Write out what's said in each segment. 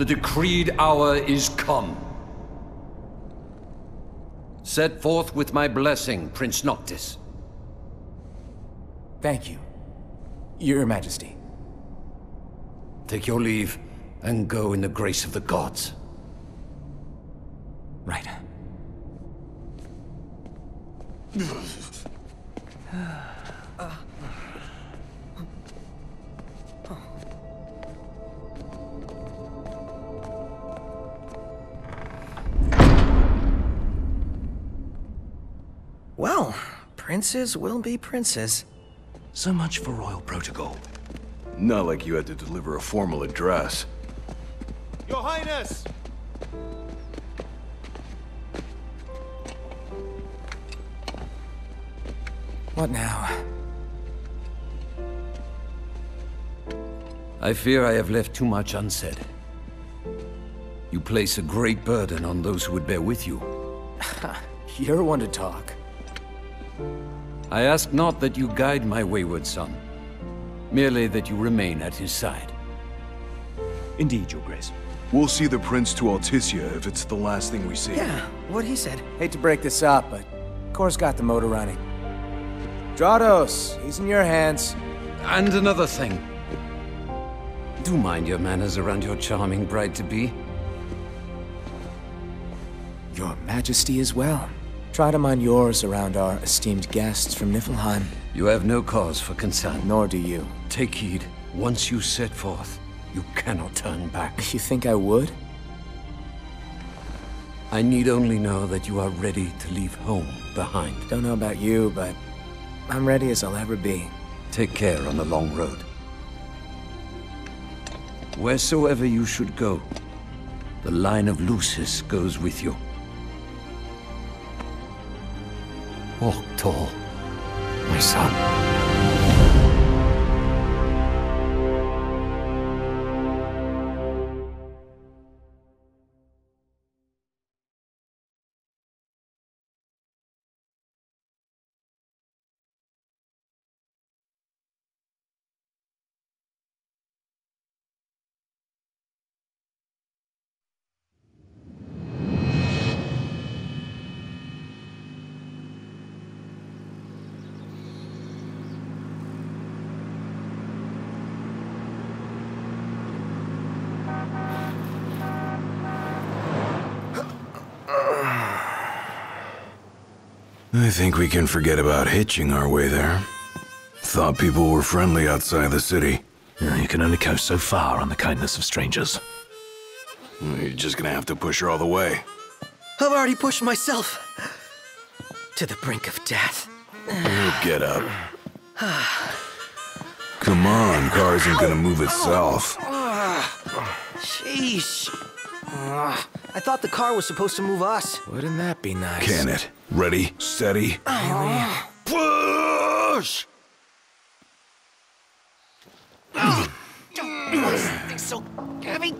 The decreed hour is come. Set forth with my blessing, Prince Noctis. Thank you, Your Majesty. Take your leave, and go in the grace of the gods. Right. Princes will be princes. So much for royal protocol. Not like you had to deliver a formal address. Your Highness! What now? I fear I have left too much unsaid. You place a great burden on those who would bear with you. You're one to talk. I ask not that you guide my wayward son, merely that you remain at his side. Indeed, Your Grace. We'll see the prince to Altissia if it's the last thing we see. Yeah, what he said. Hate to break this up, but Kor's got the motor running. Drados, he's in your hands. And another thing. Do mind your manners around your charming bride-to-be. Your Majesty as well. Try to mind yours around our esteemed guests from Niflheim. You have no cause for concern. Nor do you. Take heed. Once you set forth, you cannot turn back. You think I would? I need only know that you are ready to leave home behind. Don't know about you, but I'm ready as I'll ever be. Take care on the long road. Wheresoever you should go, the line of Lucis goes with you. Walk tall, my son. I think we can forget about hitching our way there. Thought people were friendly outside the city. You can only go so far on the kindness of strangers. You're just gonna have to push her all the way. I've already pushed myself to the brink of death. Get up. Come on, car isn't gonna move itself. Sheesh. Ugh, I thought the car was supposed to move us. Wouldn't that be nice? Can it? Ready, steady. Push! It's so heavy.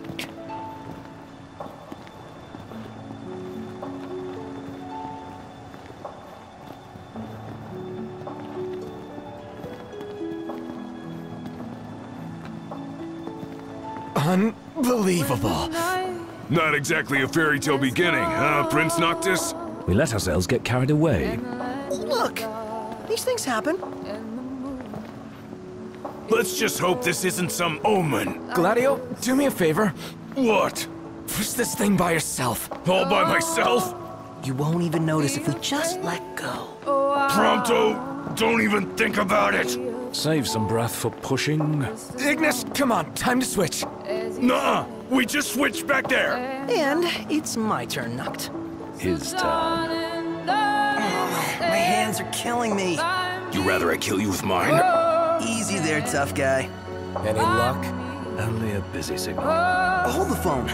Unbelievable. Not exactly a fairy tale beginning, huh, Prince Noctis? We let ourselves get carried away. Look, these things happen. Let's just hope this isn't some omen. Gladio, do me a favor. What? Push this thing by yourself. All by myself? You won't even notice if we just let go. Prompto, don't even think about it. Save some breath for pushing. Ignis, come on, time to switch. Nuh-uh. We just switched back there. And it's my turn, Noct. His turn. Oh, my hands are killing me. You rather I kill you with mine? Easy there, tough guy. Any luck? Only a busy signal. Hold the phone.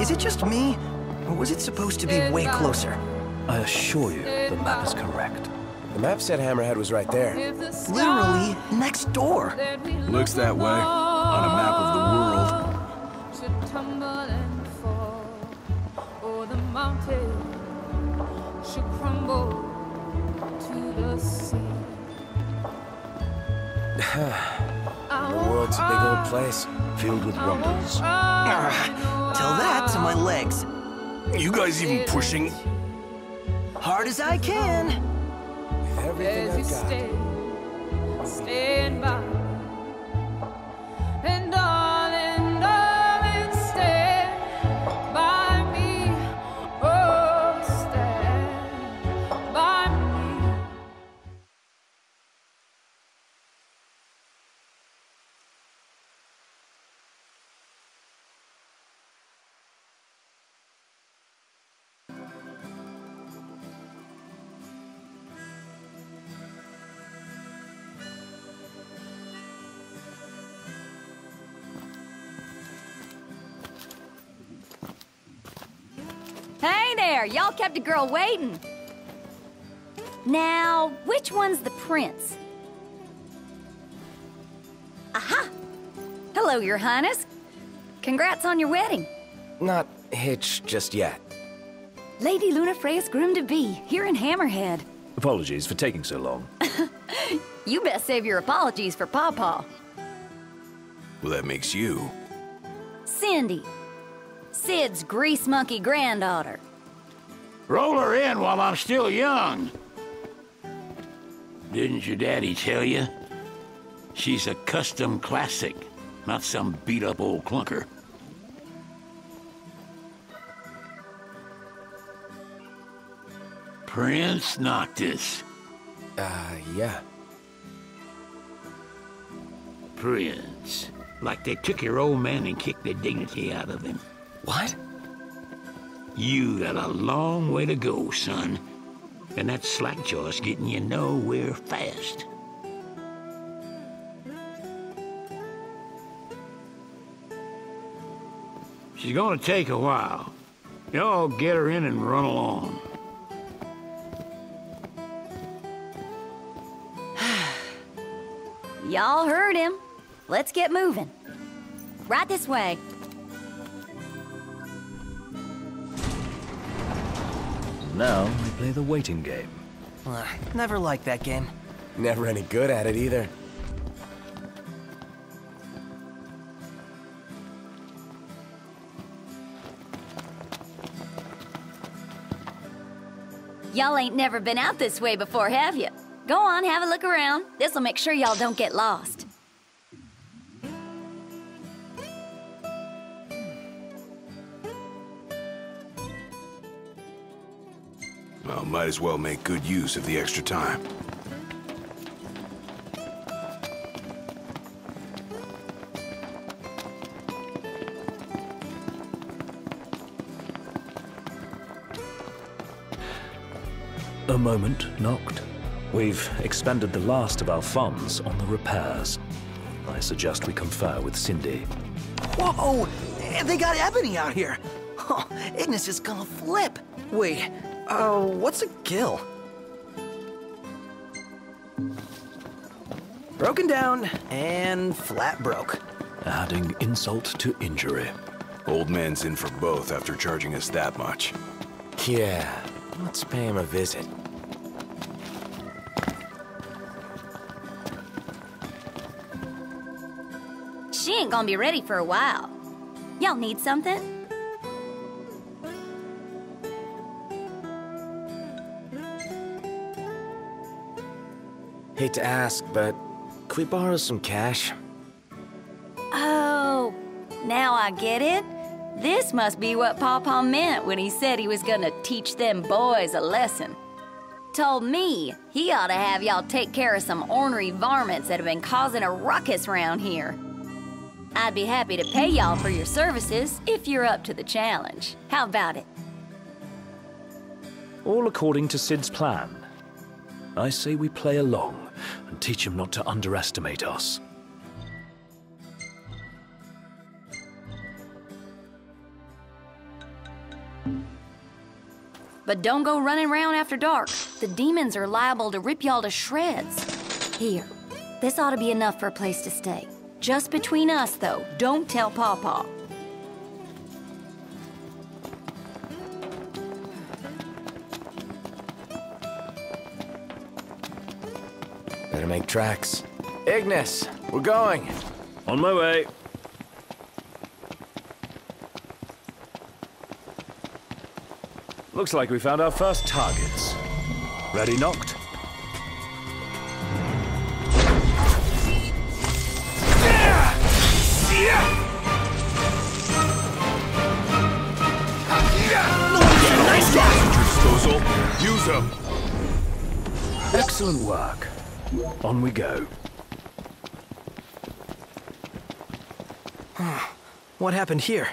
Is it just me? Or was it supposed to be way closer? I assure you, the map is correct. The map said Hammerhead was right there. Literally next door. Looks that way on a map of the world. The world's a big old place. Filled with wonders. Tell that to my legs. You guys even pushing? Hard as I can. With everything As you I've got. stay, stand by. And darling, there, y'all kept a girl waiting. Now, which one's the prince? Aha! Hello, your highness. Congrats on your wedding. Not hitched just yet. Lady Lunafreya's groom-to-be, here in Hammerhead. Apologies for taking so long. You best save your apologies for Pawpaw. Well, that makes you. Cindy. Sid's grease monkey granddaughter. Roll her in while I'm still young. Didn't your daddy tell you? She's a custom classic, not some beat up old clunker. Prince Noctis. Uh, yeah. Prince. Like they took your old man and kicked the dignity out of him. What? You got a long way to go, son. And that slackjaw's getting you nowhere fast. She's gonna take a while. Y'all get her in and run along. Y'all heard him. Let's get moving. Right this way. Now we play the waiting game. Uh, never liked that game. Never any good at it either. Y'all ain't never been out this way before, have you? Go on, have a look around. This'll make sure y'all don't get lost. Might as well make good use of the extra time. A moment Noct. We've expended the last of our funds on the repairs. I suggest we confer with Cindy. Whoa! They got Ebony out here. Oh, Ignis is gonna flip. Wait, uh, what's a gil? Broken down and flat broke. Adding insult to injury. Old man's in for both after charging us that much. Yeah, let's pay him a visit. She ain't gonna be ready for a while. Y'all need something? Hate to ask, but could we borrow some cash? Oh, now I get it. This must be what Pawpaw meant when he said he was gonna teach them boys a lesson. told me he ought to have y'all take care of some ornery varmints that have been causing a ruckus round here. I'd be happy to pay y'all for your services if you're up to the challenge. How about it? All according to Sid's plan. I say we play along and teach him not to underestimate us. But don't go running around after dark. The demons are liable to rip y'all to shreds. Here, this ought to be enough for a place to stay. Just between us, though. Don't tell Pawpaw. Better make tracks. Ignis, we're going. On my way. Looks like we found our first targets. Ready, Noct? Disposal. Use them. Excellent work. On we go. Ah, what happened here?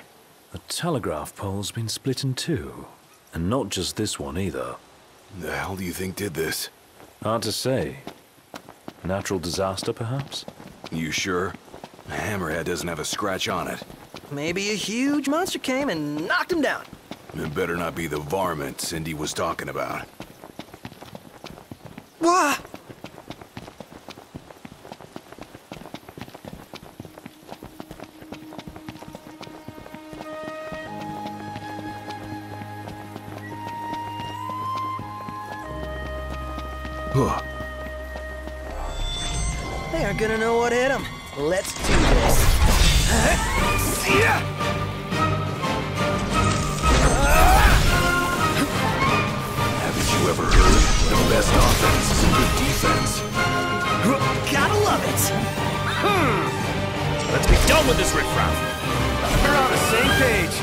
The telegraph pole's been split in two. And not just this one either. The hell do you think did this? Hard to say. Natural disaster, perhaps? You sure? The hammerhead doesn't have a scratch on it. Maybe a huge monster came and knocked him down. It better not be the varmint Cindy was talking about. Wah! Aren't gonna know what hit them. Let's do this. See ya. Haven't you ever heard? The best offense is a good defense. Gotta love it. Hmm. Let's be done with this riffraff. We're on the same page.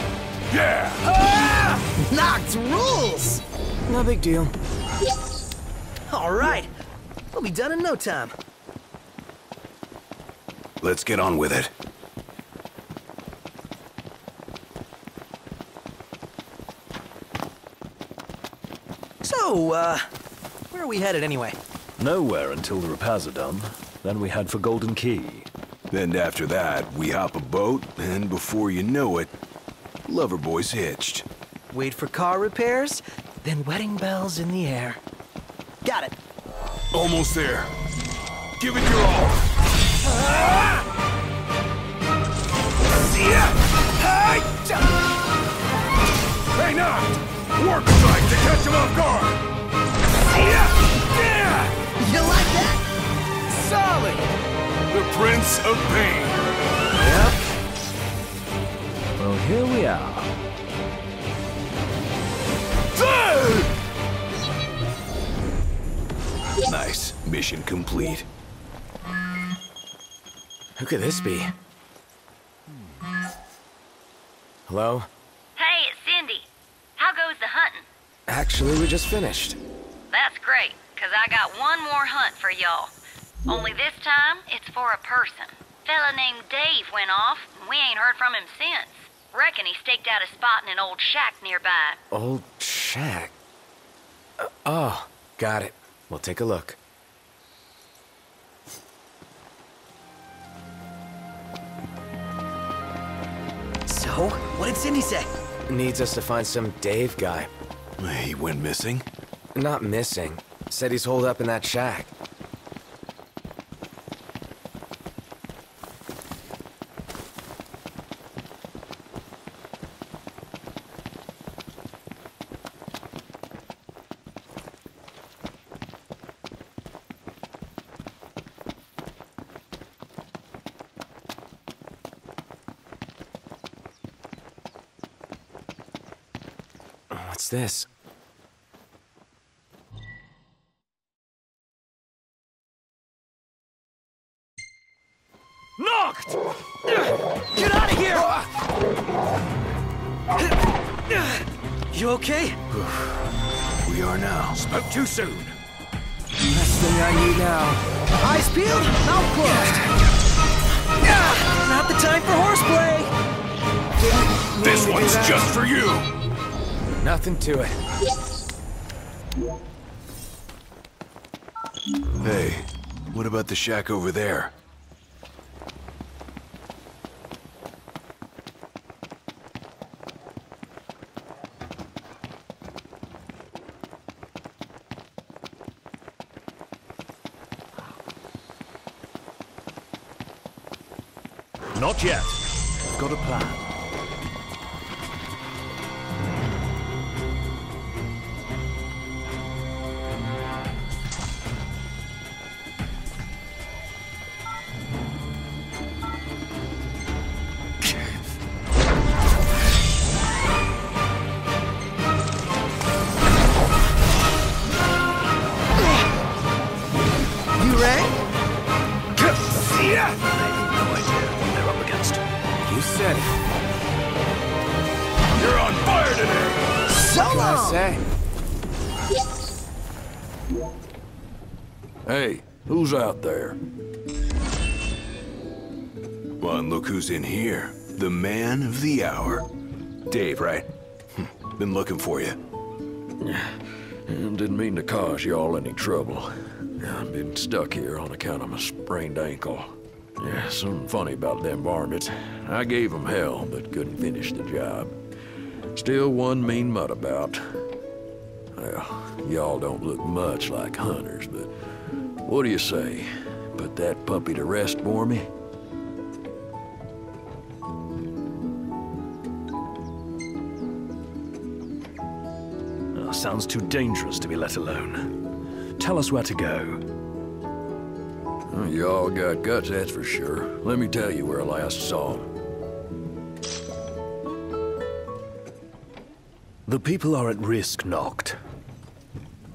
Yeah! Ah! Noct rules. No big deal. All right. We'll be done in no time. Let's get on with it. So, uh, where are we headed anyway? Nowhere until the repairs are done. Then we head for Galdin Quay. Then after that, we hop a boat, and before you know it, Loverboy's hitched. Wait for car repairs, then wedding bells in the air. Got it. Almost there. Give it your all. Hey, Noct! Warp strike to catch him off guard! You like that? Solid! The Prince of Pain. Yep. Well, here we are. Nice. Mission complete. Who could this be? Hello? Hey, it's Cindy. How goes the hunting? Actually, we just finished. That's great, because I got one more hunt for y'all. Only this time, it's for a person. Fella named Dave went off, and we ain't heard from him since. Reckon he staked out a spot in an old shack nearby. Old shack. Uh, oh, got it. We'll take a look. So, what did Cindy say? Needs us to find some Dave guy. He went missing? Not missing. Said he's holed up in that shack. Shack over there? Not yet. I've got a plan. Who's in here. The man of the hour. Dave, right? Been looking for you. Didn't mean to cause y'all any trouble. I've been stuck here on account of my sprained ankle. Yeah, something funny about them varmints. I gave 'em hell, but couldn't finish the job. Still one mean mutt about. Well, y'all don't look much like hunters, but what do you say? Put that puppy to rest for me? Sounds too dangerous to be let alone. Tell us where to go. Oh, Y'all got guts, that's for sure. Let me tell you where I last saw 'em. The people are at risk, Noct.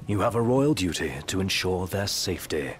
You have a royal duty to ensure their safety.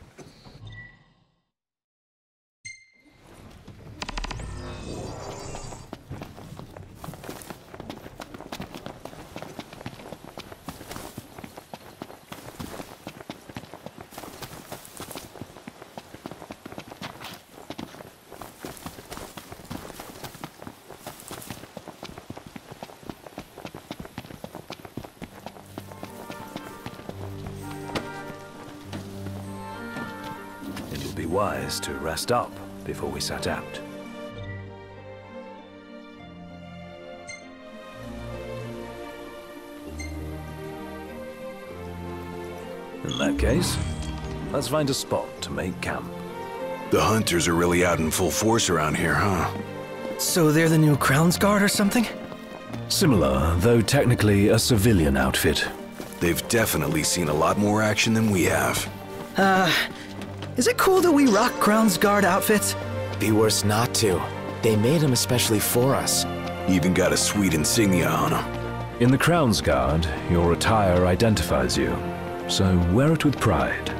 To rest up before we set out. In that case, let's find a spot to make camp. The hunters are really out in full force around here, huh? So they're the new Crownsguard or something? Similar, though technically a civilian outfit. They've definitely seen a lot more action than we have. Uh, is it cool that we rock Crownsguard outfits? Be worse not to. They made them especially for us. Even got a sweet insignia on them. In the Crownsguard, your attire identifies you, so wear it with pride.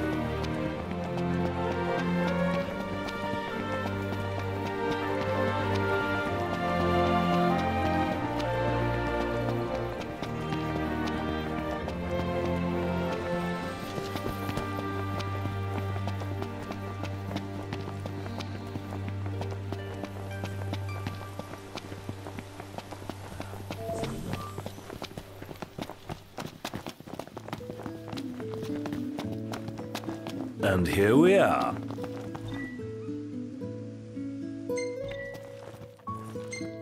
And here we are.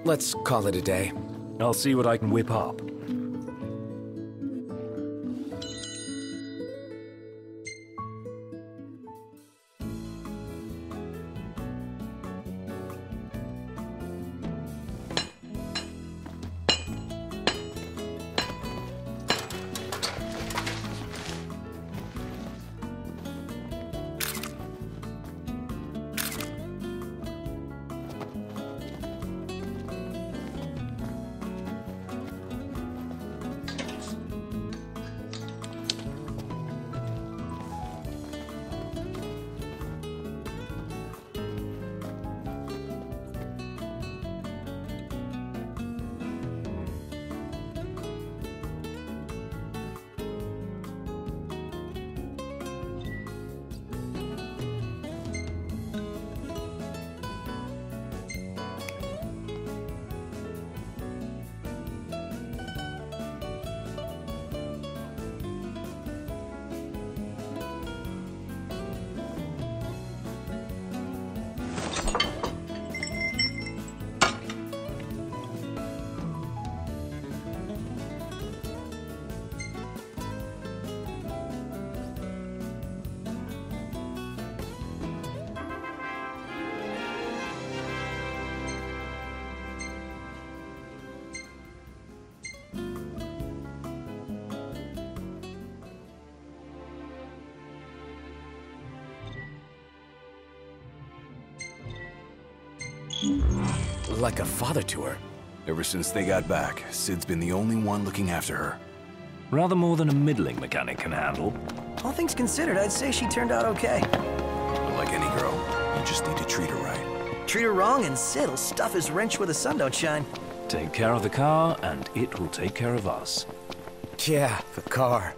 Let's call it a day. I'll see what I can whip up. Like a father to her. Ever since they got back, Sid's been the only one looking after her. Rather more than a middling mechanic can handle. All things considered, I'd say she turned out okay. But like any girl, you just need to treat her right. Treat her wrong and Sid'll stuff his wrench where the sun don't shine. Take care of the car, and it will take care of us. Yeah, the car.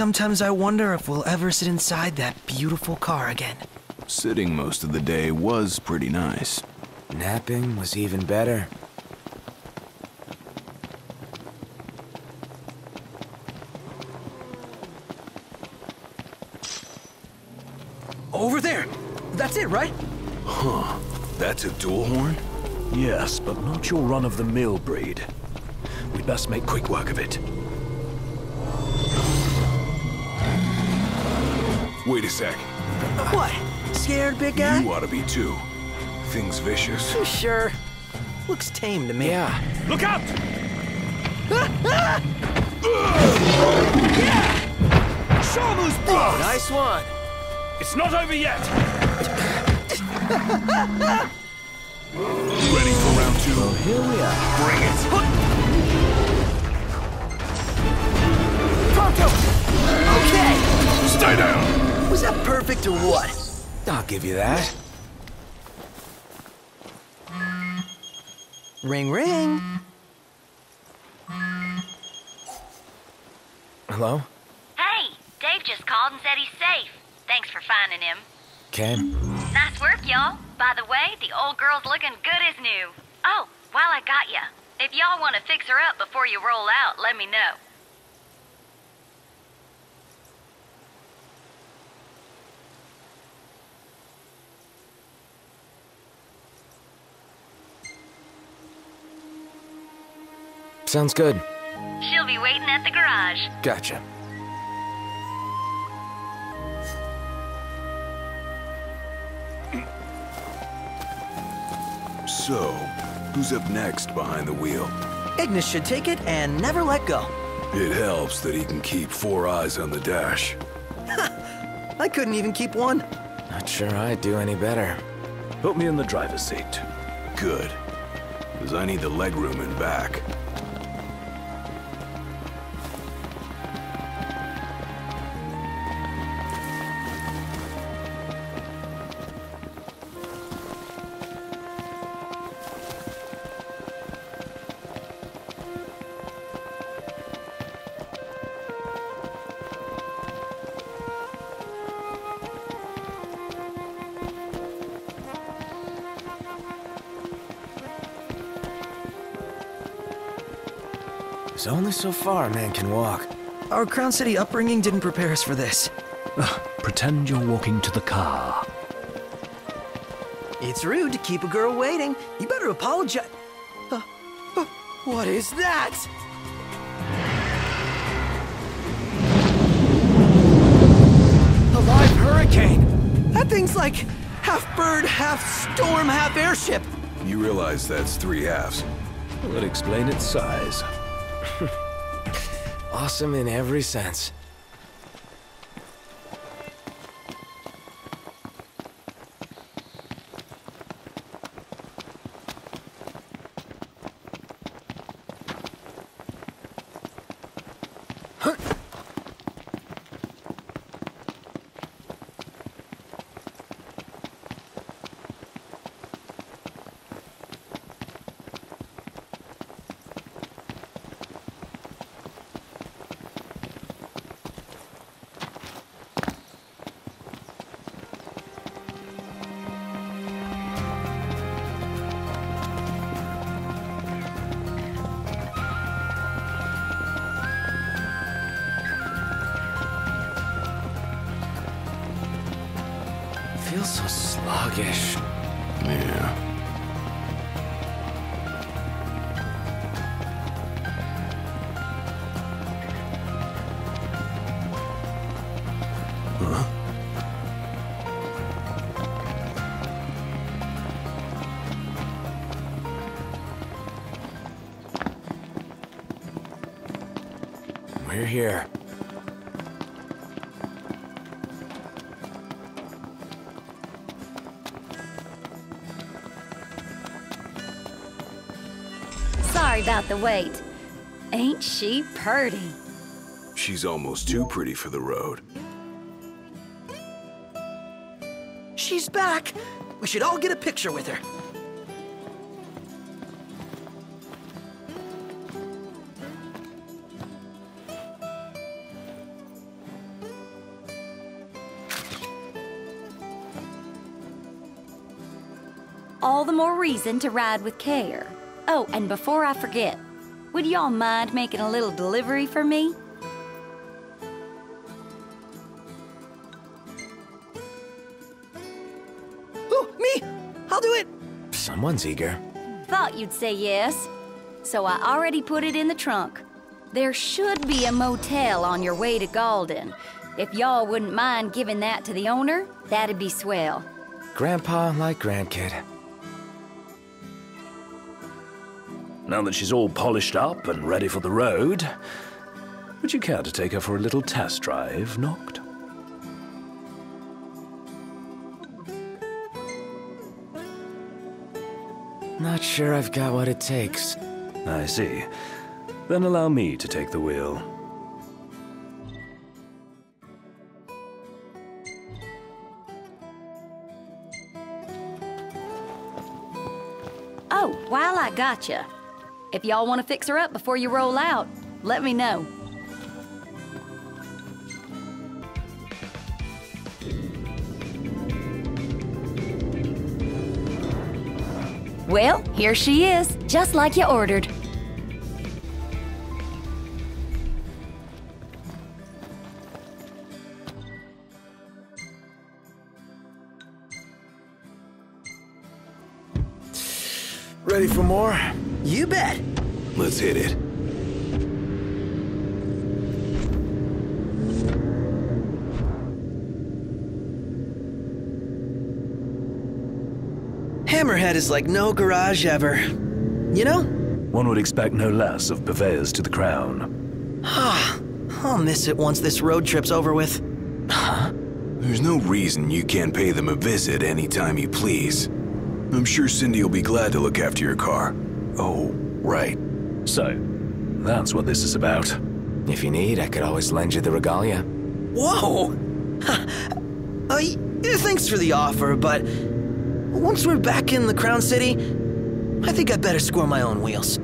Sometimes I wonder if we'll ever sit inside that beautiful car again. Sitting most of the day was pretty nice. Napping was even better. Over there! That's it, right? Huh. That's a Dualhorn? Yes, but not your run-of-the-mill breed. We'd best make quick work of it. Wait a sec. What? Scared, big guy? You ought to be too. Thing's vicious. You sure? Looks tame to me. Yeah. Look out! Shamu's boss! Nice one. It's not over yet! Ready for round two? Oh, here we are. Bring it! Prompto! Okay! Stay down! Was that perfect or what? I'll give you that. Ring ring! Hello? Hey, Dave just called and said he's safe. Thanks for finding him. Okay. Nice work, y'all. By the way, the old girl's looking good as new. Oh, while I got ya, if y'all want to fix her up before you roll out, let me know. Sounds good. She'll be waiting at the garage. Gotcha. So, who's up next behind the wheel? Ignis should take it and never let go. It helps that he can keep four eyes on the dash. I couldn't even keep one. Not sure I'd do any better. Put me in the driver's seat. Good. Because I need the legroom in back. There's only so far a man can walk. Our Crown City upbringing didn't prepare us for this. Pretend you're walking to the car. It's rude to keep a girl waiting. You better apologize. Uh, uh, what is that? A live hurricane! That thing's like half bird, half storm, half airship. You realize that's three halves. Would explain its size. Awesome in every sense. We're here. Sorry about the wait. Ain't she purty? She's almost too pretty for the road. She's back. We should all get a picture with her. The more reason to ride with care. Oh, and before I forget, would y'all mind making a little delivery for me? Who? Me? I'll do it. Someone's eager. Thought you'd say yes. So I already put it in the trunk. There should be a motel on your way to Galdin. If y'all wouldn't mind giving that to the owner, that'd be swell. Grandpa like grandkid. Now that she's all polished up and ready for the road, would you care to take her for a little test drive, Noct? Not sure I've got what it takes. I see. Then allow me to take the wheel. Oh, while I got you, if y'all want to fix her up before you roll out, let me know. Well, here she is, just like you ordered. Ready for more? You bet. Let's hit it. Hammerhead is like no garage ever. You know? One would expect no less of purveyors to the crown. Ah, I'll miss it once this road trip's over with. Huh? There's no reason you can't pay them a visit anytime you please. I'm sure Cindy will be glad to look after your car. Oh, right. So, that's what this is about. If you need, I could always lend you the regalia. Whoa! uh, thanks for the offer, but once we're back in the Crown City, I think I'd better score my own wheels.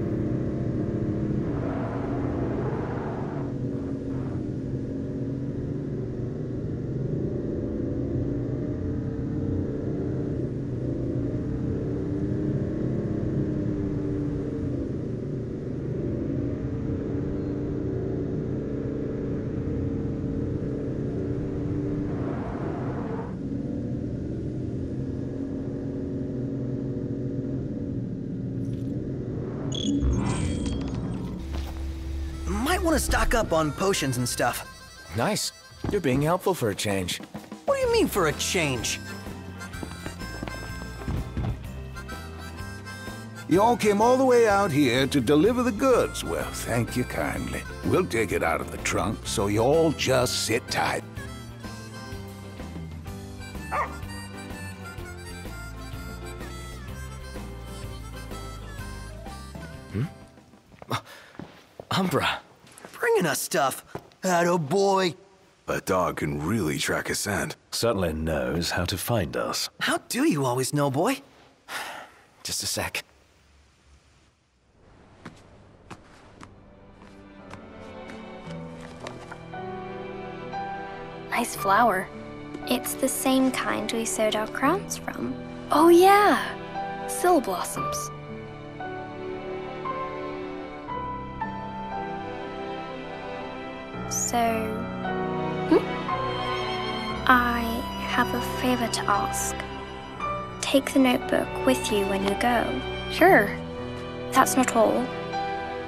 Might want to stock up on potions and stuff. Nice. You're being helpful for a change. What do you mean for a change? You all came all the way out here to deliver the goods. Well, thank you kindly. We'll take it out of the trunk, so you all just sit tight. Bringing us stuff. Atta boy. That dog can really track a scent. Certainly knows how to find us. How do you always know, boy? Just a sec. Nice flower. It's the same kind we sewed our crowns from. Oh, yeah! Sylleblossoms. So. Hmm? I have a favor to ask. Take the notebook with you when you go. Sure. That's not all.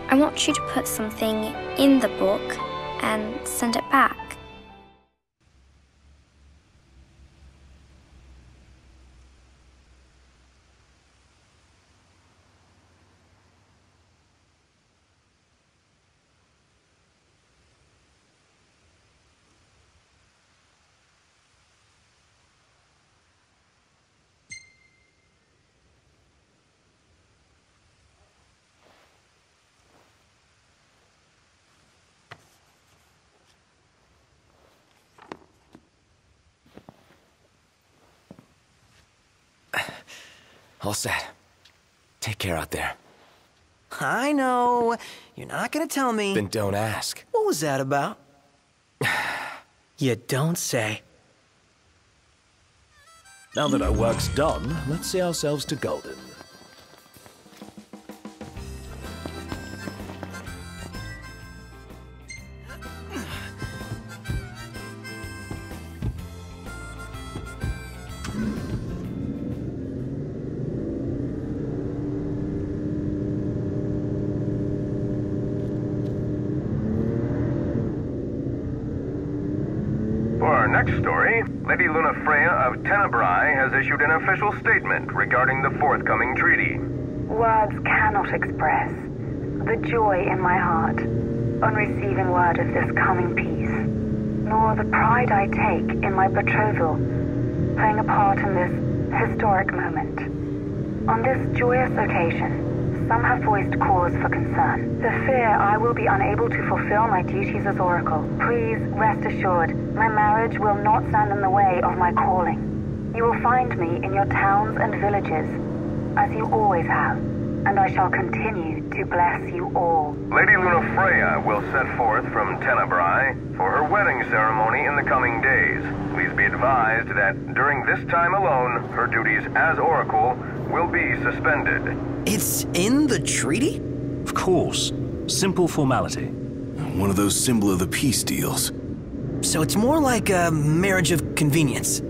I want you to put something in the book and send it back. All set. Take care out there. I know. You're not gonna tell me. Then don't ask. What was that about? you don't say. Now that our work's done, let's see ourselves to Galdin. Joy in my heart on receiving word of this coming peace, nor the pride I take in my betrothal playing a part in this historic moment. On this joyous occasion, some have voiced cause for concern. The fear I will be unable to fulfill my duties as Oracle. Please rest assured, my marriage will not stand in the way of my calling. You will find me in your towns and villages, as you always have, and I shall continue to bless you all. Lady Luna Freya will set forth from Tenebrae for her wedding ceremony in the coming days. Please be advised that during this time alone, her duties as Oracle will be suspended. It's in the treaty? Of course. Simple formality. One of those symbol of the peace deals. So it's more like a marriage of convenience.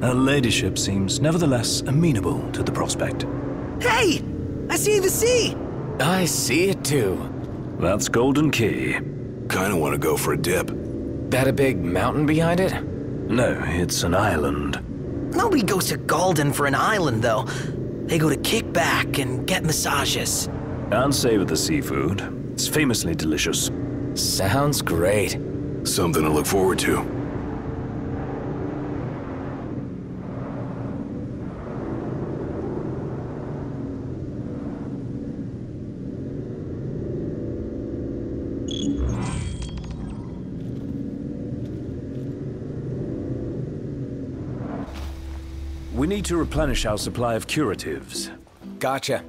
Her ladyship seems nevertheless amenable to the prospect. Hey! I see the sea! I see it too. That's Galdin Quay. Kinda wanna go for a dip. That a big mountain behind it? No, it's an island. Nobody goes to Golden for an island, though. They go to kick back and get massages. And savor the seafood. It's famously delicious. Sounds great. Something to look forward to. Need to replenish our supply of curatives. Gotcha.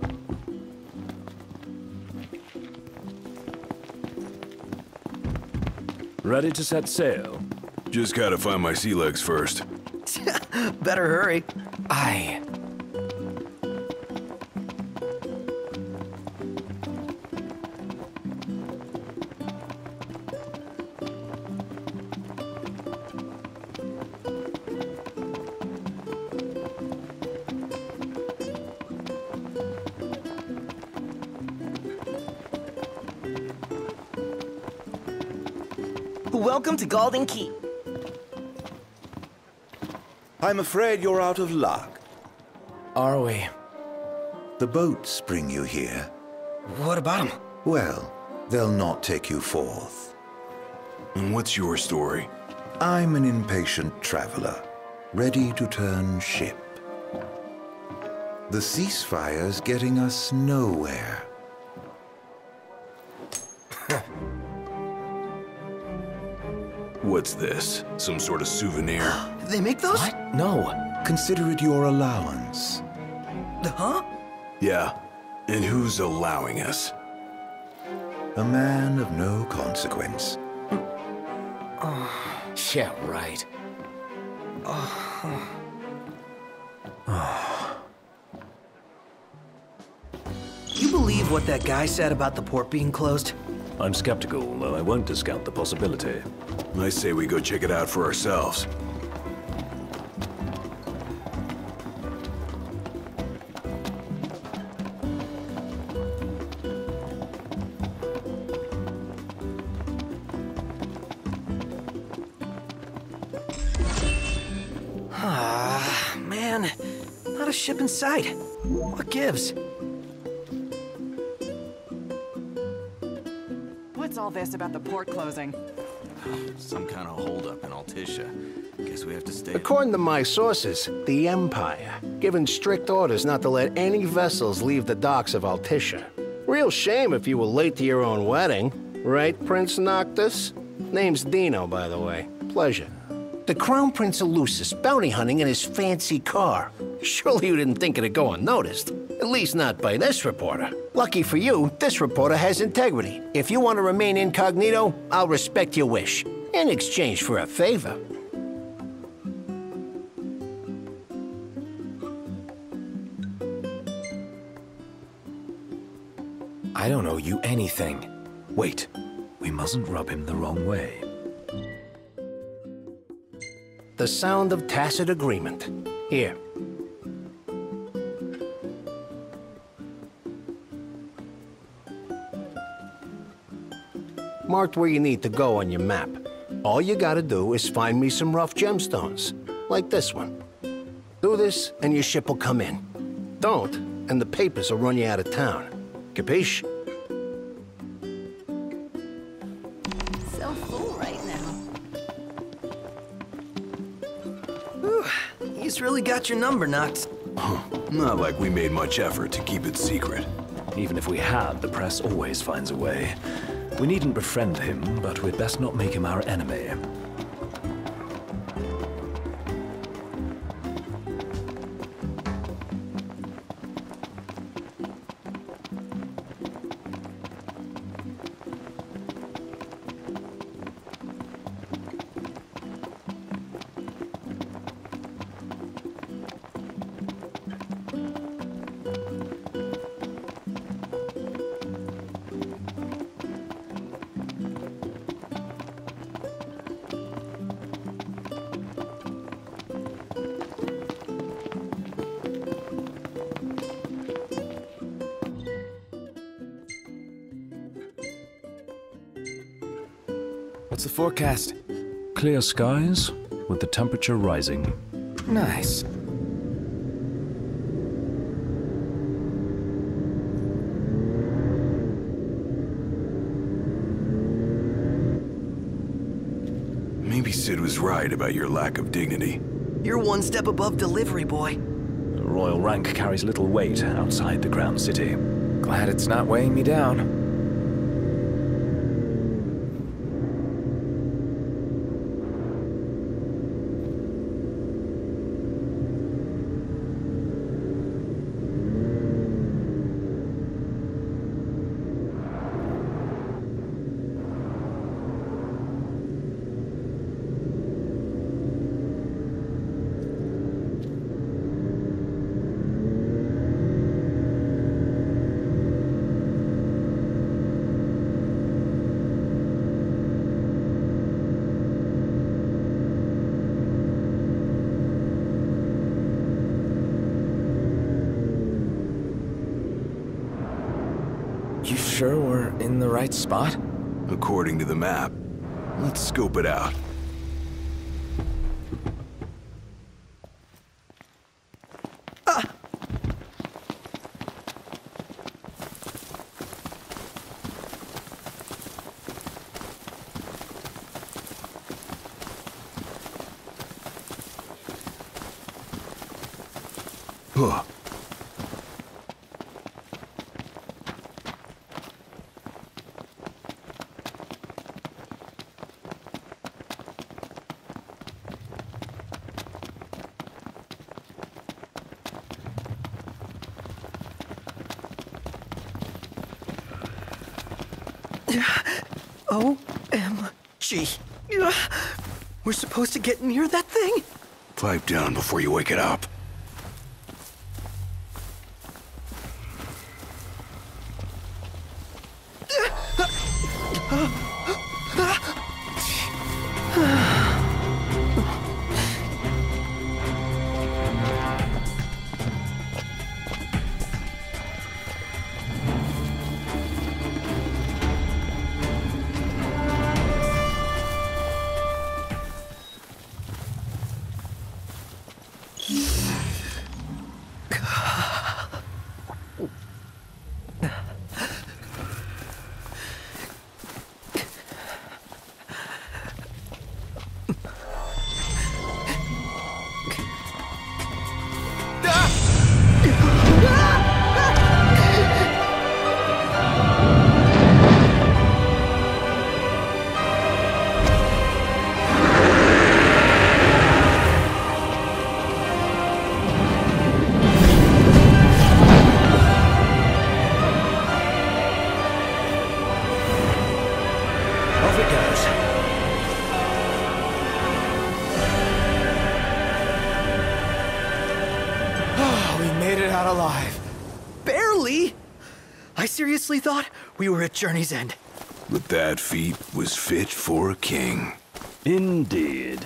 Ready to set sail? Just gotta find my sea legs first. Better hurry. Aye. Welcome to Galdin Quay. I'm afraid you're out of luck. Are we? The boats bring you here. What about them? Well, they'll not take you forth. And what's your story? I'm an impatient traveler, ready to turn ship. The ceasefire's getting us nowhere. What's this? Some sort of souvenir? They make those? What? No. Consider it your allowance. Huh? Yeah. And who's allowing us? A man of no consequence. Yeah, right. You believe what that guy said about the port being closed? I'm skeptical, though I won't discount the possibility. I say we go check it out for ourselves. Ah, man. Not a ship in sight. What gives? What's all this about the port closing? Some kind of holdup in Altissia. Guess we have to stay. According to my sources, the Empire given strict orders not to let any vessels leave the docks of Altissia. Real shame if you were late to your own wedding, right, Prince Noctis? Name's Dino, by the way. Pleasure. The Crown Prince of Lucis bounty hunting in his fancy car. Surely you didn't think it'd go unnoticed. At least not by this reporter. Lucky for you, this reporter has integrity. If you want to remain incognito, I'll respect your wish. In exchange for a favor. I don't owe you anything. Wait, we mustn't rub him the wrong way. The sound of tacit agreement. Here. Marked where you need to go on your map. All you gotta do is find me some rough gemstones, like this one. Do this, and your ship will come in. Don't, and the papers will run you out of town. Capiche? So full right now. Whew, he's really got your number, Noct. Not like we made much effort to keep it secret. Even if we had, the press always finds a way. We needn't befriend him, but we'd best not make him our enemy. Forecast? Clear skies, with the temperature rising. Nice. Maybe Cid was right about your lack of dignity. You're one step above delivery boy. The royal rank carries little weight outside the Crown City. Glad it's not weighing me down. You sure we're in the right spot? According to the map. Let's scope it out. pipe down before you wake it up. I seriously thought we were at Journey's End. But that feat was fit for a king. Indeed.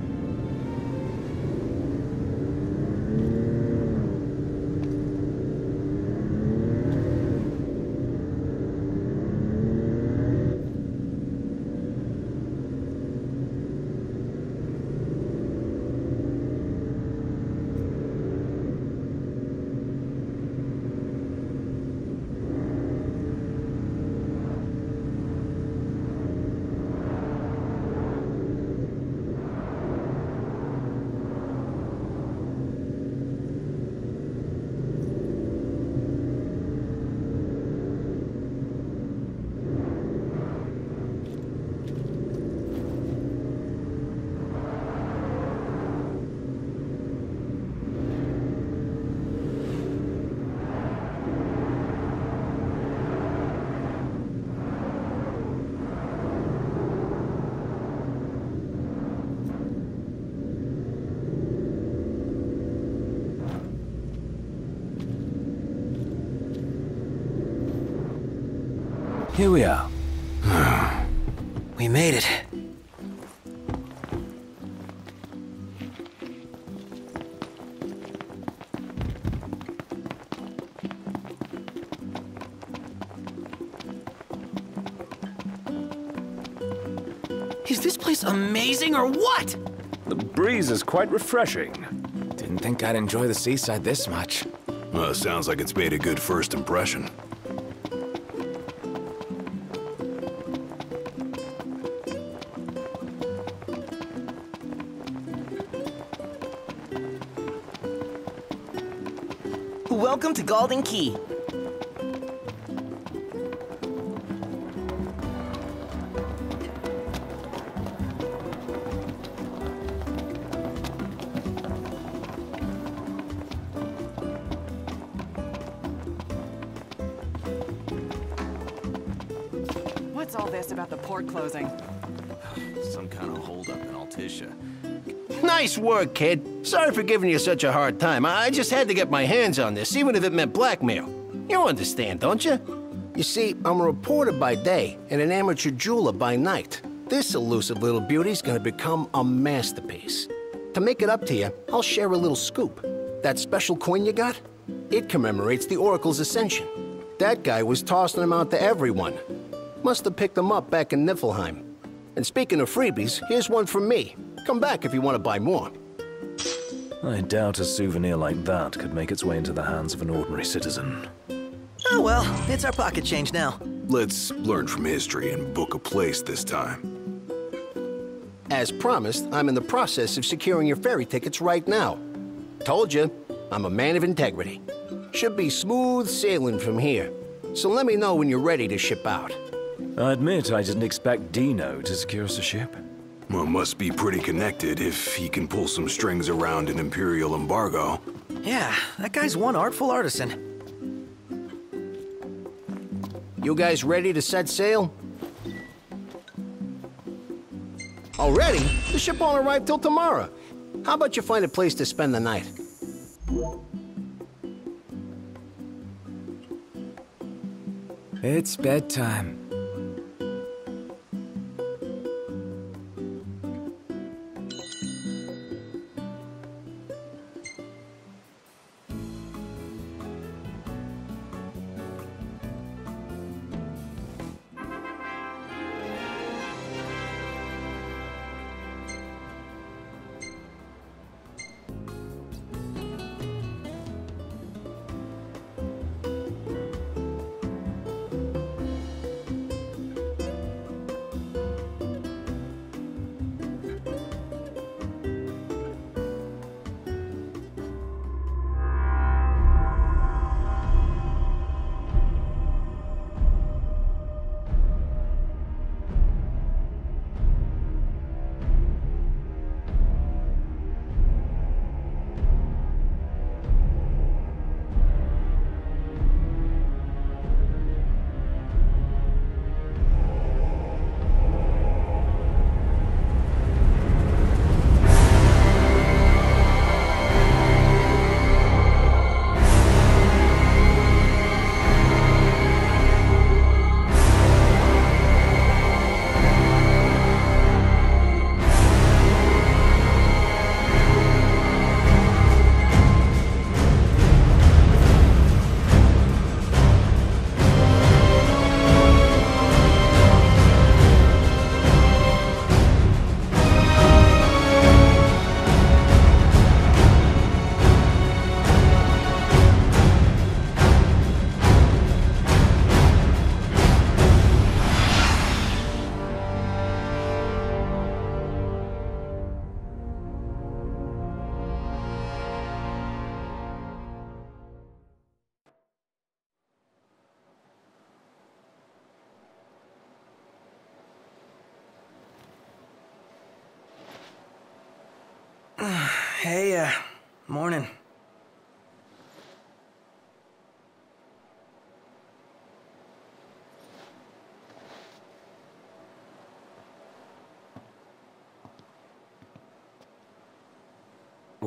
Here we are. we made it. Is this place amazing or what? The breeze is quite refreshing. Didn't think I'd enjoy the seaside this much. Well, sounds like it's made a good first impression. Welcome to Galdin Quay. What's all this about the port closing? Some kind of holdup in Altissia. Nice work, kid. Sorry for giving you such a hard time. I just had to get my hands on this, even if it meant blackmail. You understand, don't you? You see, I'm a reporter by day and an amateur jeweler by night. This elusive little beauty's gonna become a masterpiece. To make it up to you, I'll share a little scoop. That special coin you got? It commemorates the Oracle's ascension. That guy was tossing them out to everyone. Must have picked them up back in Niflheim. And speaking of freebies, here's one from me. Come back if you want to buy more. I doubt a souvenir like that could make its way into the hands of an ordinary citizen. Oh well, it's our pocket change now. Let's learn from history and book a place this time. As promised, I'm in the process of securing your ferry tickets right now. Told you, I'm a man of integrity. Should be smooth sailing from here. So let me know when you're ready to ship out. I admit I didn't expect Dino to secure us a ship. Well, must be pretty connected if he can pull some strings around an Imperial embargo. Yeah, that guy's one artful artisan. You guys ready to set sail? Already? The ship won't arrive till tomorrow. How about you find a place to spend the night? It's bedtime.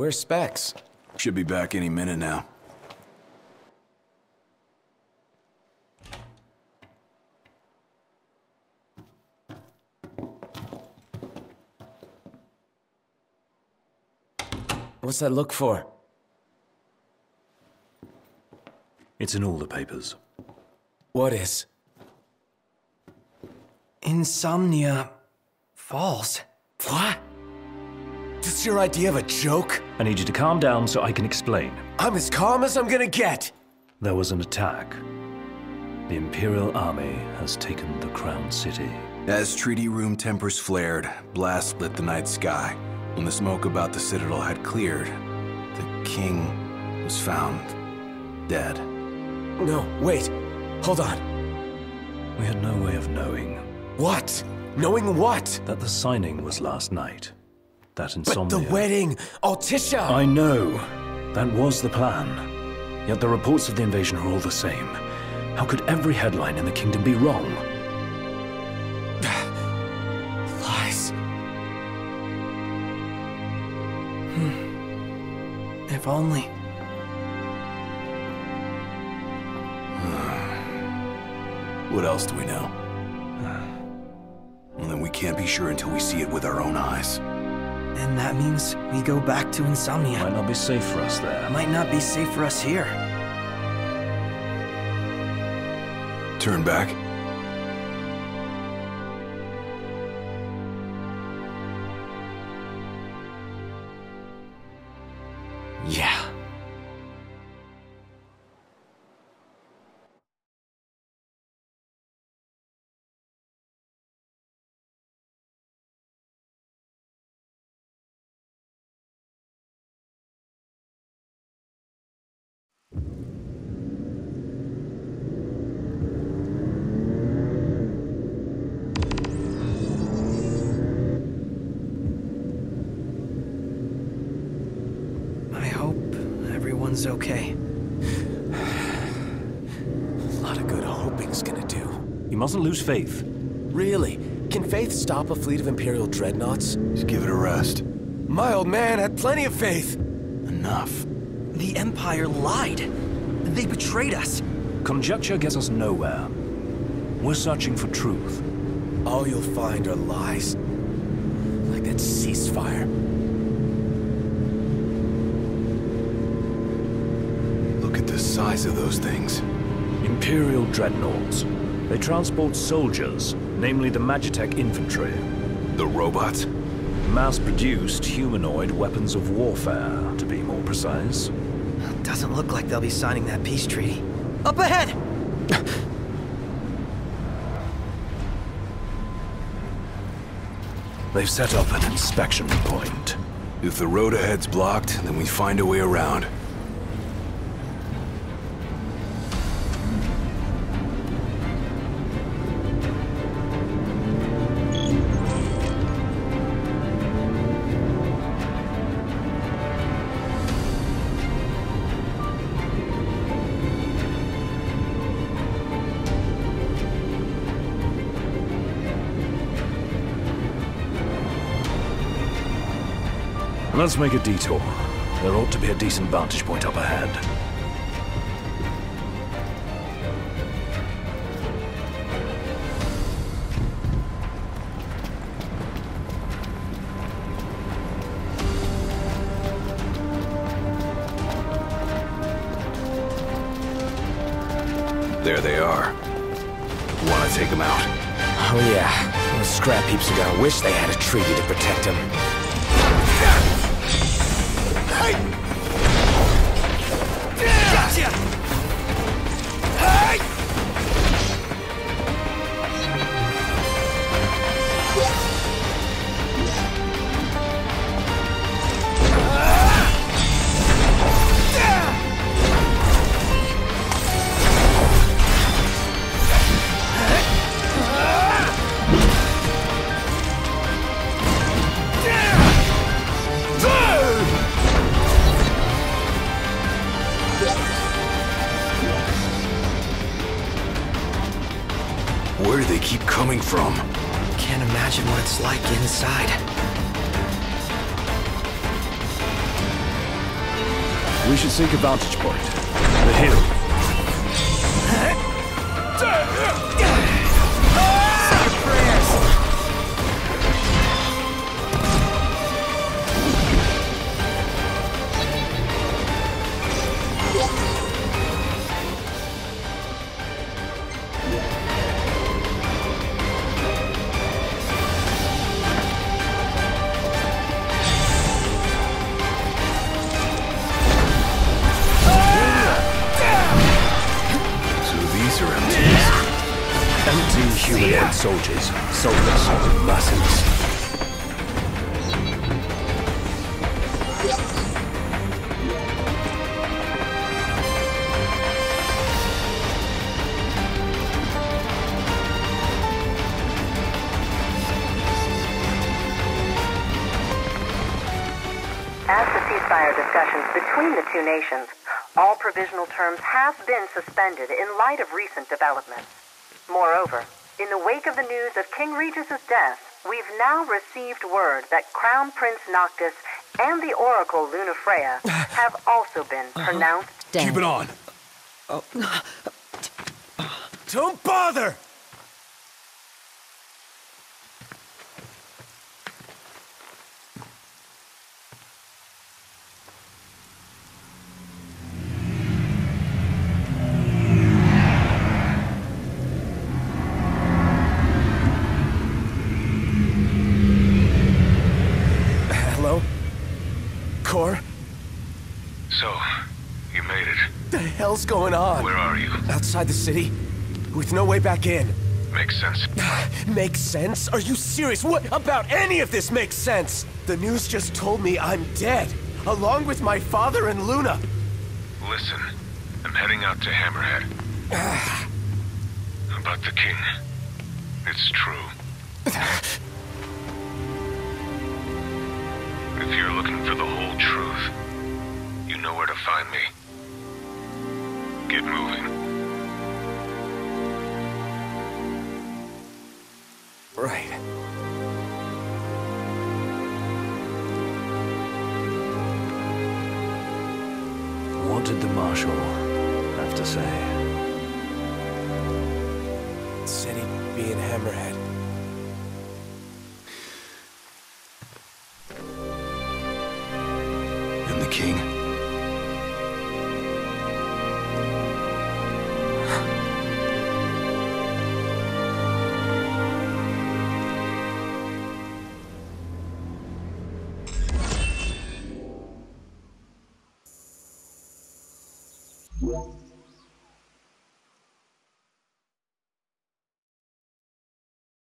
Where's Specs? Should be back any minute now. What's that look for? It's in all the papers. What is? Insomnia Falls. What? This your idea of a joke? I need you to calm down so I can explain. I'm as calm as I'm gonna get. There was an attack. The Imperial Army has taken the Crown City. As treaty room tempers flared, blasts lit the night sky. When the smoke about the Citadel had cleared, the king was found dead. No, wait. Hold on. We had no way of knowing. What? Knowing what? That the signing was last night. That But insomnia. the wedding! Altissia! I know. That was the plan. Yet the reports of the invasion are all the same. How could every headline in the kingdom be wrong? Lies. Hmm. If only. What else do we know? Well, then we can't be sure until we see it with our own eyes. And that means we go back to Insomnia. Might not be safe for us there. Might not be safe for us here. Turn back. You faith. Really? Can Faith stop a fleet of Imperial dreadnoughts? Just give it a rest. My old man had plenty of faith. Enough. The Empire lied. They betrayed us. Conjecture gets us nowhere. We're searching for truth. All you'll find are lies. Like that ceasefire. Look at the size of those things. Imperial dreadnoughts. They transport soldiers, namely the Magitech infantry. The robots? Mass-produced humanoid weapons of warfare, to be more precise. Doesn't look like they'll be signing that peace treaty. Up ahead! They've set up an inspection point. If the road ahead's blocked, then we find a way around. Let's make a detour. There ought to be a decent vantage point up ahead. There they are. Want to take them out? Oh yeah. Those scrap heaps are gonna wish they had a treaty to protect them. Gotcha! We should seek a vantage point. The hill. Received that Crown Prince Noctis and the Oracle Lunafreya have also been uh-huh. pronounced dead. Keep it on. Oh. Don't bother! Hello? Cor? So, you made it. The hell's going on? Where are you? Outside the city, with no way back in. Makes sense. Makes sense? Are you serious? What about any of this makes sense? The news just told me I'm dead, along with my father and Luna. Listen, I'm heading out to Hammerhead. About the king. It's true. If you're looking for the whole truth, you know where to find me. Get moving. Right. What did the Marshal have to say? Said he'd be in Hammerhead.